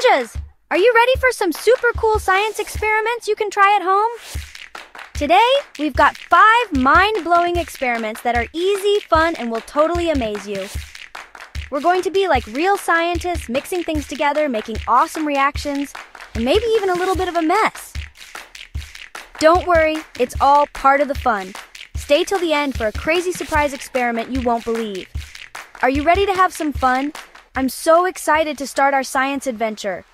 Ninjas, are you ready for some super cool science experiments you can try at home? Today, we've got five mind blowing experiments that are easy, fun, and will totally amaze you. We're going to be like real scientists, mixing things together, making awesome reactions, and maybe even a little bit of a mess. Don't worry, it's all part of the fun. Stay till the end for a crazy surprise experiment you won't believe. Are you ready to have some fun? I'm so excited to start our science adventure.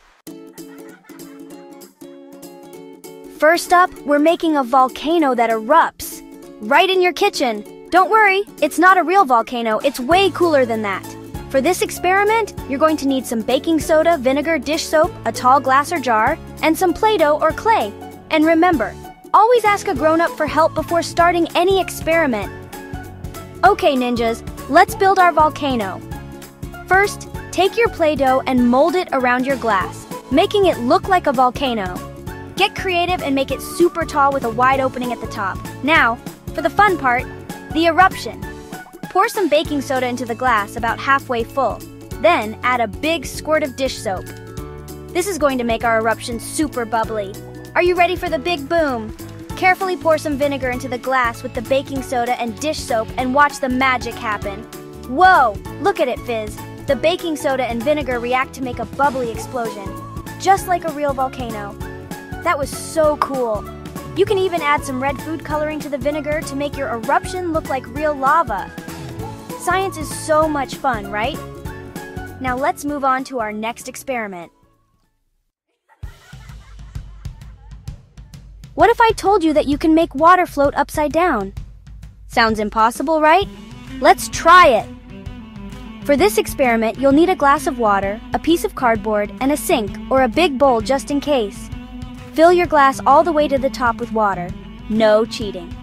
First up, we're making a volcano that erupts. Right in your kitchen. Don't worry, it's not a real volcano, it's way cooler than that. For this experiment, you're going to need some baking soda, vinegar, dish soap, a tall glass or jar, and some Play-Doh or clay. And remember, always ask a grown-up for help before starting any experiment. Okay, ninjas, let's build our volcano. First, take your Play-Doh and mold it around your glass, making it look like a volcano. Get creative and make it super tall with a wide opening at the top. Now, for the fun part, the eruption. Pour some baking soda into the glass about halfway full. Then add a big squirt of dish soap. This is going to make our eruption super bubbly. Are you ready for the big boom? Carefully pour some vinegar into the glass with the baking soda and dish soap and watch the magic happen. Whoa! Look at it fizz. The baking soda and vinegar react to make a bubbly explosion, just like a real volcano. That was so cool. You can even add some red food coloring to the vinegar to make your eruption look like real lava. Science is so much fun, right? Now let's move on to our next experiment. What if I told you that you can make water float upside down? Sounds impossible, right? Let's try it! For this experiment, you'll need a glass of water, a piece of cardboard, and a sink or a big bowl just in case. Fill your glass all the way to the top with water. No cheating.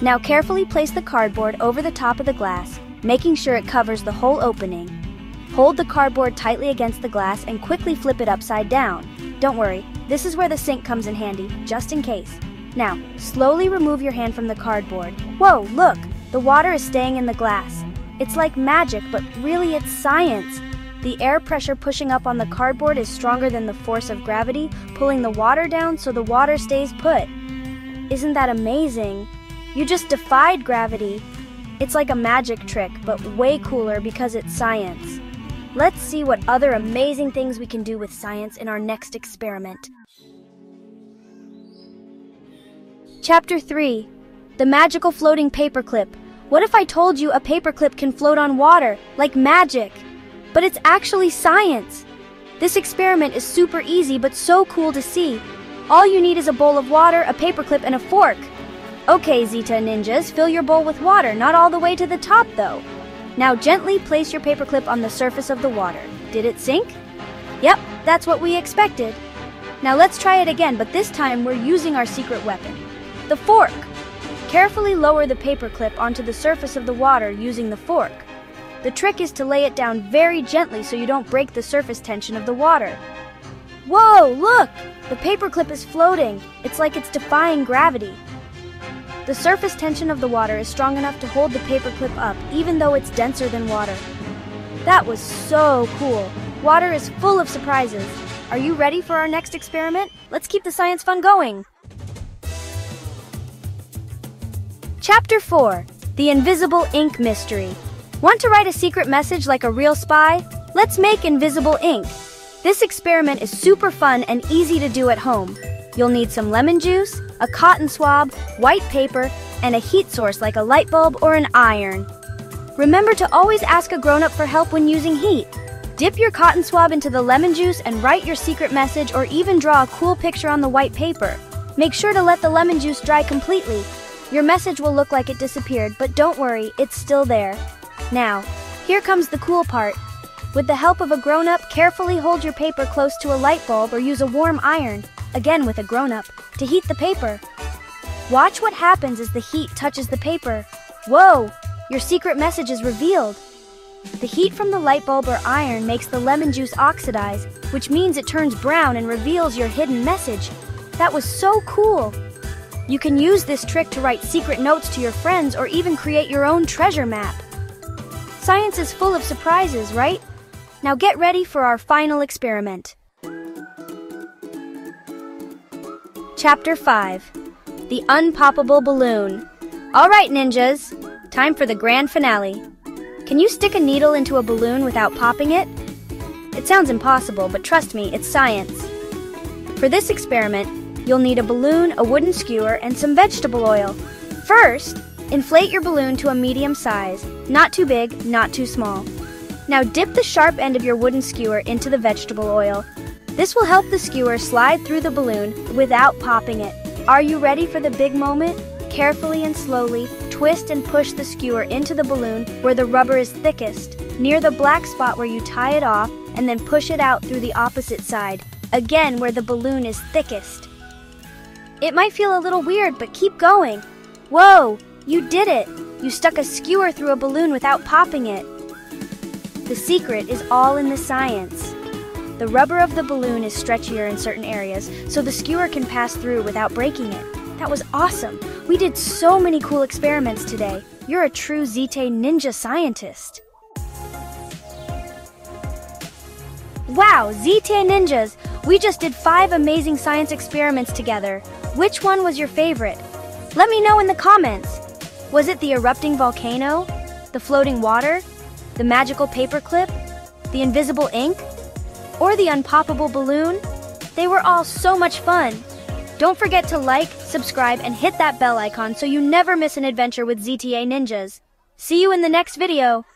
Now carefully place the cardboard over the top of the glass, making sure it covers the whole opening. Hold the cardboard tightly against the glass and quickly flip it upside down. Don't worry, this is where the sink comes in handy, just in case. Now, slowly remove your hand from the cardboard. Whoa, look! The water is staying in the glass. It's like magic, but really it's science. The air pressure pushing up on the cardboard is stronger than the force of gravity, pulling the water down so the water stays put. Isn't that amazing? You just defied gravity. It's like a magic trick, but way cooler because it's science. Let's see what other amazing things we can do with science in our next experiment. Chapter 3 The Magical Floating Paperclip. What if I told you a paperclip can float on water, like magic? But it's actually science. This experiment is super easy but so cool to see. All you need is a bowl of water, a paperclip, and a fork. Okay, ZTA ninjas, fill your bowl with water, not all the way to the top though. Now gently place your paperclip on the surface of the water. Did it sink? Yep, that's what we expected. Now let's try it again, but this time we're using our secret weapon, the fork. Carefully lower the paperclip onto the surface of the water using the fork. The trick is to lay it down very gently so you don't break the surface tension of the water. Whoa, look! The paperclip is floating. It's like it's defying gravity. The surface tension of the water is strong enough to hold the paperclip up, even though it's denser than water. That was so cool. Water is full of surprises. Are you ready for our next experiment? Let's keep the science fun going. Chapter 4 The Invisible Ink Mystery. Want to write a secret message like a real spy? Let's make invisible ink. This experiment is super fun and easy to do at home. You'll need some lemon juice, a cotton swab, white paper, and a heat source like a light bulb or an iron. Remember to always ask a grown-up for help when using heat. Dip your cotton swab into the lemon juice and write your secret message or even draw a cool picture on the white paper. Make sure to let the lemon juice dry completely. Your message will look like it disappeared, but don't worry, it's still there. Now, here comes the cool part. With the help of a grown-up, carefully hold your paper close to a light bulb or use a warm iron again with a grown-up, to heat the paper. Watch what happens as the heat touches the paper. Whoa! Your secret message is revealed. The heat from the light bulb or iron makes the lemon juice oxidize, which means it turns brown and reveals your hidden message. That was so cool! You can use this trick to write secret notes to your friends or even create your own treasure map. Science is full of surprises, right? Now get ready for our final experiment. Chapter 5 The Unpoppable Balloon. Alright, ninjas, time for the grand finale. Can you stick a needle into a balloon without popping it? It sounds impossible, but trust me, it's science. For this experiment, you'll need a balloon, a wooden skewer, and some vegetable oil. First, inflate your balloon to a medium size, not too big, not too small. Now dip the sharp end of your wooden skewer into the vegetable oil. This will help the skewer slide through the balloon without popping it. Are you ready for the big moment? Carefully and slowly, twist and push the skewer into the balloon where the rubber is thickest, near the black spot where you tie it off, and then push it out through the opposite side, again where the balloon is thickest. It might feel a little weird, but keep going. Whoa, you did it! You stuck a skewer through a balloon without popping it. The secret is all in the science. The rubber of the balloon is stretchier in certain areas, so the skewer can pass through without breaking it. That was awesome! We did so many cool experiments today. You're a true ZTA ninja scientist. Wow, ZTA ninjas! We just did five amazing science experiments together. Which one was your favorite? Let me know in the comments. Was it the erupting volcano? The floating water? The magical paperclip? The invisible ink? Or the unpoppable balloon? They were all so much fun. Don't forget to like, subscribe, and hit that bell icon so you never miss an adventure with ZTA Ninjas. See you in the next video.